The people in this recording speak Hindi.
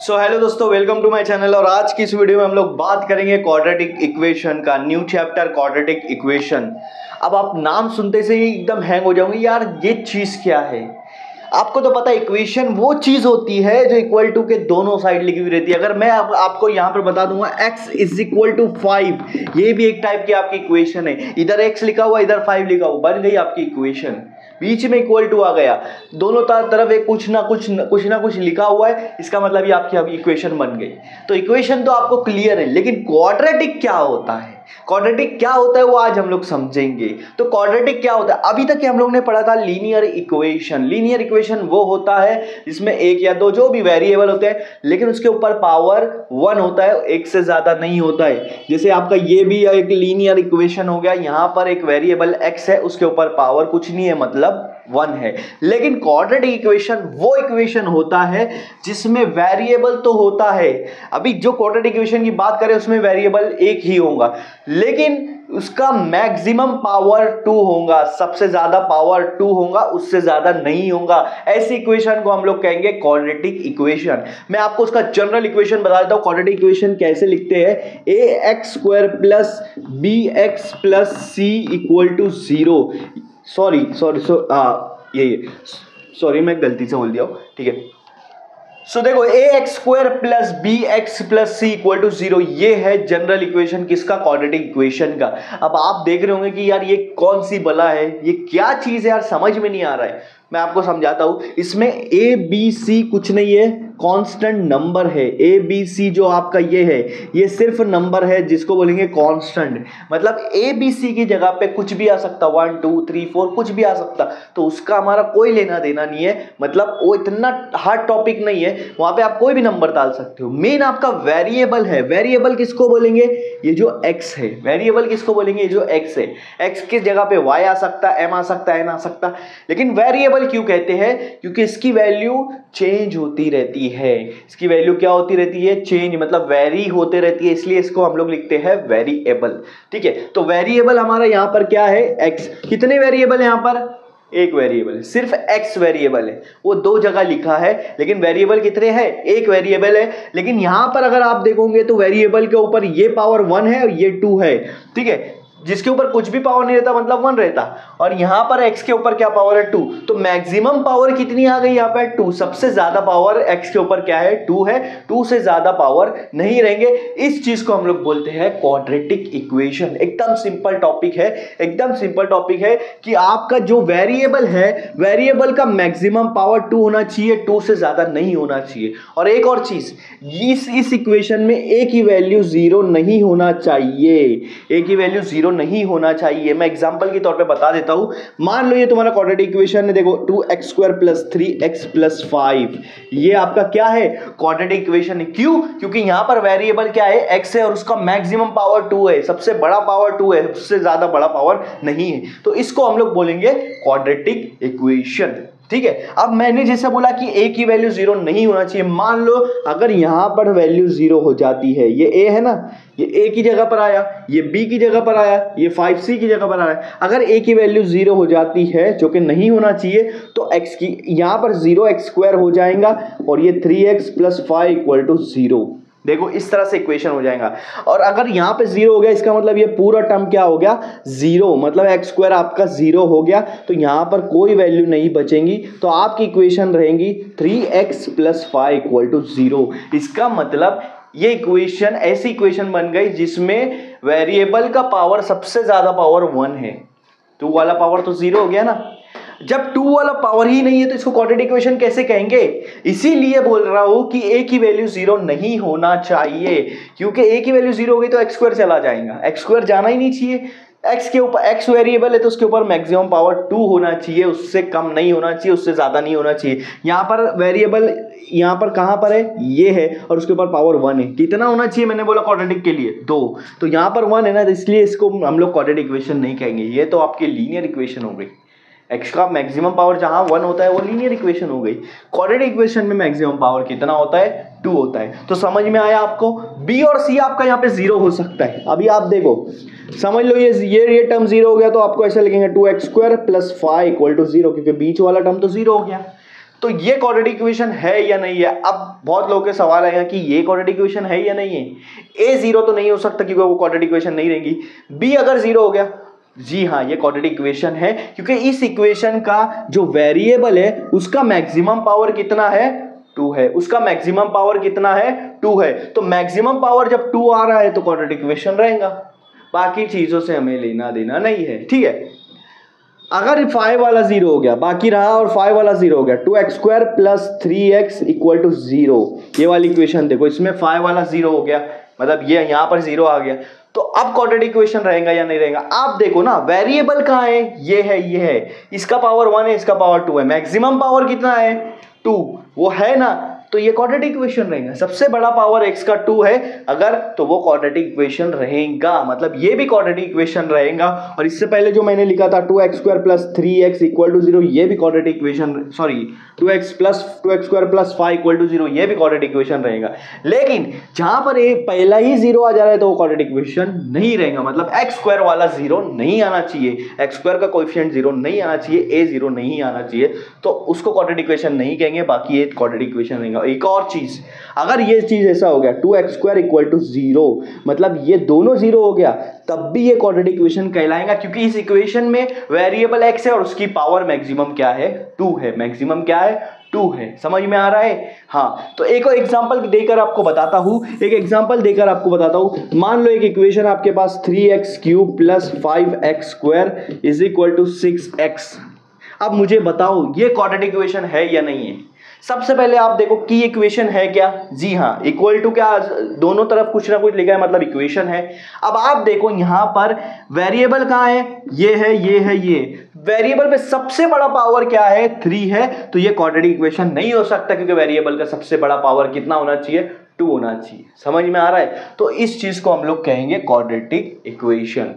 सो so, हेलो दोस्तों वेलकम टू माय चैनल और आज की इस वीडियो में हम लोग बात करेंगे क्वाड्रेटिक इक्वेशन का न्यू चैप्टर क्वाड्रेटिक इक्वेशन अब आप नाम सुनते से ही एकदम हैंग हो जाओगे यार ये चीज़ क्या है? आपको तो पता है इक्वेशन वो चीज़ होती है जो इक्वल टू के दोनों साइड लिखी हुई रहती है। अगर मैं आप, आपको यहाँ पर बता दूँगा x is equal to five ये भी एक टाइप की आपकी इक्वेशन है। इधर x लिखा हुआ इधर फाइव लिखा हुआ बन गई आपकी इक्वेशन बीच में इक्वल टू आ गया। दोनों तरफ़ एक कुछ ना कुछ न, कुछ ना कुछ लिखा हुआ है इसका मतलब ये आपकी इक्वेशन बन गई। तो इक्वेशन तो आपको क्लियर है लेकिन क्वाड्रेटिक क्या होता है? क्वाड्रेटिक क्या होता है वो आज हम लोग समझेंगे। तो क्वाड्रेटिक क्या होता है? अभी तक हम लोग ने पढ़ा था लीनियर इक्वेशन लीनियर इक्वेशन वो होता है जिसमें एक या दो जो भी वेरिएबल होते हैं, लेकिन उसके ऊपर पावर वन होता है, एक से ज़्यादा नहीं होता है। जैसे आपका ये भी एक लीनियर इक्वेशन हो गया, यहाँ पर एक वेरिएबल एक्स है, उसके ऊपर पावर कुछ नहीं है मतलब वन है। लेकिन क्वाड्रेटिक इक्वेशन वो इक्वेशन होता है जिसमें वेरिएबल तो होता है। अभी जो क्वाड्रेटिक इक्वेशन की बात करें, उसमें वेरिएबल एक ही होगा। लेकिन उसका मैक्सिमम पावर टू होगा, सबसे ज़्यादा पावर टू होगा, उससे ज़्यादा नहीं होगा। ऐसी इक्वेशन को हम लोग कहेंगे क्वाड्रेटिक इक्वेशन मैं आपको उसका जनरल इक्वेशन बता देता हूँ क्वाड्रेटिक इक्वेशन कैसे लिखते हैं। A x square plus b x plus c equal to zero sorry sorry so ये सॉरी मैं गलती से बोल दिया ठीक है सो देखो a x square plus b x plus c equal to zero ये है जनरल इक्वेशन किसका? क्वाड्रेटिक इक्वेशन का। अब आप देख रहे होंगे कि यार ये कौन सी बला है? ये क्या चीज़ है यार? समझ में नहीं आ रहा है। मैं आपको समझाता हूँ। इसमें ए बी सी कुछ नहीं है कांस्टेंट नंबर है। ए बी सी जो आपका ये है, ये सिर्फ़ नंबर है जिसको बोलेंगे कांस्टेंट मतलब ए बी सी की जगह पे कुछ भी आ सकता वन टू थ्री फोर कुछ भी आ सकता तो उसका हमारा कोई लेना देना नहीं है। मतलब वो इतना हार्ड टॉपिक नहीं है, वहाँ पे आप कोई भी नंबर डाल सकते हो। मेन आपका वेरिएबल है। वेरिएबल किसको बोलेंगे? ये जो एक्स है। वेरिएबल किसको बोलेंगे? ये जो एक्स है। एक्स किस जगह पे वाई आ सकता एम आ सकता एन आ सकता। लेकिन वेरिएबल क्यों कहते हैं? क्योंकि इसकी वैल्यू चेंज होती रहती है। इसकी वैल्यू क्या होती रहती है? चेंज मतलब वेरी होते रहती है, इसलिए इसको हम लोग लिखते हैं वेरिएबल ठीक है? तो वेरिएबल हमारा यहाँ पर क्या है? एक्स कितने वेरिएबल यहाँ पर? एक वेरिएबल सिर्फ़ एक्स वेरिएबल है। वो दो जगह लिखा है, लेकिन वेरिएबल कितने हैं? एक वेरिएबल है। लेकिन यहाँ पर अगर आप देखोगे तो वेरिएबल के ऊपर ये पावर वन है और ये टू है। ठीक है? जिसके ऊपर कुछ भी पावर नहीं रहता मतलब वन रहता। और यहाँ पर एक्स के ऊपर क्या पावर है? टू तो मैक्सिमम पावर कितनी आ गई यहाँ पर टू सबसे ज़्यादा पावर एक्स के ऊपर क्या है? टू है। टू से ज़्यादा पावर नहीं रहेंगे। इस चीज़ को हम लोग बोलते हैं क्वाड्रेटिक इक्वेशन एकदम सिंपल टॉपिक है। एकदम सिंपल टॉपिक है कि आपका जो वेरिएबल है वेरिएबल का मैक्सिमम पावर टू होना चाहिए टू से ज़्यादा नहीं होना चाहिए। और एक और चीज़, इस इक्वेशन में ए की वैल्यू ज़ीरो नहीं होना चाहिए। ए की वैल्यू ज़ीरो ज़ीरो नहीं होना चाहिए। मैं एग्जांपल के तौर पे बता देता हूँ। मान लो ये तुम्हारा क्वाड्रेटिक इक्वेशन है, देखो two x square plus three x plus five ये आपका क्या है? क्वाड्रेटिक इक्वेशन है। क्यों? क्योंकि यहाँ पर वेरिएबल क्या है? एक्स है और उसका मैक्सिमम पावर टू है। सबसे बड़ा पावर टू है। उससे ज़्यादा बड़ा पावर नहीं है। तो इसको हम लोग बोलेंगे क्वाड्रेटिक इक्वेशन ठीक है? अब मैंने जैसे बोला कि ए की वैल्यू ज़ीरो नहीं होना चाहिए। मान लो, अगर यहाँ पर वैल्यू ज़ीरो हो जाती है, ये ए है ना? ये ए की जगह पर आया, ये बी की जगह पर आया, ये फाइव सी की जगह पर आया। अगर ए की वैल्यू ज़ीरो हो जाती है, जो कि नहीं होना चाहिए तो एक्स की, यहाँ पर ज़ीरो एक्स स्क्वायर हो जाएगा और ये three x plus five equal to zero देखो, इस तरह से इक्वेशन हो जाएगा। और अगर यहाँ पे ज़ीरो हो गया, इसका मतलब ये पूरा टर्म क्या हो गया? ज़ीरो मतलब एक्स स्क्वायर आपका ज़ीरो हो गया तो यहाँ पर कोई वैल्यू नहीं बचेंगी तो आपकी इक्वेशन रहेंगी three x plus five equal to zero इसका मतलब ये इक्वेशन ऐसी इक्वेशन बन गई जिसमें वेरिएबल का पावर सबसे ज़्यादा पावर वन है। टू वाला पावर तो ज़ीरो हो गया ना। जब टू वाला पावर ही नहीं है तो इसको क्वाड्रेटिक इक्वेशन कैसे कहेंगे? इसीलिए बोल रहा हूँ कि ए की वैल्यू ज़ीरो नहीं होना चाहिए, क्योंकि ए की वैल्यू ज़ीरो हो गई तो एक्स स्क्वायर चला जाएगा। एक्स स्क्वायर जाना ही नहीं चाहिए। एक्स के ऊपर एक्स वेरिएबल है तो उसके ऊपर मैक्सिमम पावर टू होना चाहिए, उससे कम नहीं होना चाहिए, उससे ज़्यादा नहीं होना चाहिए। यहाँ पर वेरिएबल यहाँ पर कहाँ पर है? ये है और उसके ऊपर पावर वन है। कितना होना चाहिए मैंने बोला क्वाड्रेटिक के लिए? दो। तो यहाँ पर वन है ना तो इसलिए इसको हम लोग क्वाड्रेटिक इक्वेशन नहीं कहेंगे। ये तो आपकी लीनियर इक्वेशन हो गई। एक्स का मैक्सिमम पावर जहाँ वन होता है, वो लीनियर इक्वेशन हो गई। क्वाड्रेटिक इक्वेशन में मैक्सिमम पावर कितना होता है? टू होता है। तो समझ में आया आपको? बी और सी आपका यहाँ पे ज़ीरो हो सकता है। अभी आप देखो। समझ लो ये ये ये टर्म ज़ीरो हो गया तो आपको ऐसा लिखेंगे two x square plus five equal to zero क्योंकि बीच वाला टर्म तो ज़ीरो हो गया। तो ये क्वाड्रेटिक इक्वेशन है या नहीं है? अब बहुत लोगों के सवाल आएगा कि ये क्वाड्रेटिक इक्वेशन है या नहीं है? ए ज़ीरो तो नहीं हो सकता, क्योंकि वो क्वाड्रेटिक इक्वेशन नहीं रहेगी। बी अगर ज़ीरो हो गया, जी हाँ ये क्वाड्रेटिक इक्वेशन है, क्योंकि इस इक्वेशन का जो वेरिएबल है, उसका मैक्सिमम पावर कितना है? टू है। उसका मैक्सिमम पावर कितना है? टू है। तो मैक्सिमम पावर जब टू आ रहा है तो क्वाड्रेटिक इक्वेशन रहेगा। बाकी चीज़ों से हमें लेना देना नहीं है, ठीक है? अगर फाइव वाला ज़ीरो हो गया, बाकी रहा और फाइव वाला ज़ीरो हो गया, two x square plus three x equal to zero, ये वाली इक्वेशन देखो, इसमें फाइव वाला ज़ीरो हो गया मतलब ये यहाँ पर ज़ीरो आ गया तो अब क्वाड्रेटिक इक्वेशन रहेगा या नहीं रहेगा? आप देखो ना वेरिएबल कहाँ है? ये है ये है, इसका पावर वन है, इसका पावर टू है मैक्सिमम पावर कितना है? टू वो है ना तो ये क्वाड्रेटिक इक्वेशन रहेगा सबसे बड़ा पावर एक्स का टू है। अगर तो वो क्वाड्रेटिक इक्वेशन रहेगा। मतलब ये भी क्वाड्रेटिक इक्वेशन रहेगा। और इससे पहले जो मैंने लिखा था two x square plus three x equal to zero ये भी quadratic equation sorry two x plus two x square plus five equal to zero ये भी क्वाड्रेटिक इक्वेशन रहेगा। लेकिन, जहाँ पर एक पहला ही ज़ीरो आ जा रहा है तो वो क्वाड्रेटिक इक्वेशन नहीं रहेगा। मतलब एक्स स्क्वायर वाला ज़ीरो नहीं आना चाहिए। एक्स स्क्वायर का कोएफिशिएंट ज़ीरो नहीं आना चाहिए। ए ज़ीरो नहीं आना चाहिए। तो उसको क्वाड्रेटिक इक्वेशन नहीं कहेंगे, बाकी ये क्वाड्रेटिक इक्वेशन रहेगा। जाएगा एक और चीज़, अगर ये चीज़ ऐसा हो गया two x square equal to zero मतलब ये दोनों ज़ीरो हो गया, तब भी ये क्वाड्रेटिक इक्वेशन कहलाएगा, क्योंकि इस इक्वेशन में वेरिएबल एक्स है और उसकी पावर मैक्सिमम क्या है? टू है। मैक्सिमम क्या है? टू है। समझ में आ रहा है? हाँ तो एक और एग्ज़ाम्पल देकर आपको बताता हूँ। एक एग्ज़ाम्पल देकर आपको बताता हूँ। मान लो एक इक्वेशन आपके पास three x cube plus five x square is equal to six x अब मुझे बताओ, ये क्वाड्रेटिक इक्वेशन है या नहीं है? सबसे पहले आप देखो की इक्वेशन है क्या? जी हाँ इक्वल टू क्या? दोनों तरफ़ कुछ ना कुछ लिखा है मतलब इक्वेशन है। अब आप देखो यहाँ पर वेरिएबल कहाँ है? ये है ये है, ये। वेरिएबल पे सबसे बड़ा पावर क्या है? थ्री है। तो ये क्वाड्रेटिक इक्वेशन नहीं हो सकता, क्योंकि वेरिएबल का सबसे बड़ा पावर कितना होना चाहिए? टू होना चाहिए। समझ में आ रहा है? तो इस चीज़ को हम लोग कहेंगे क्वाड्रेटिक इक्वेशन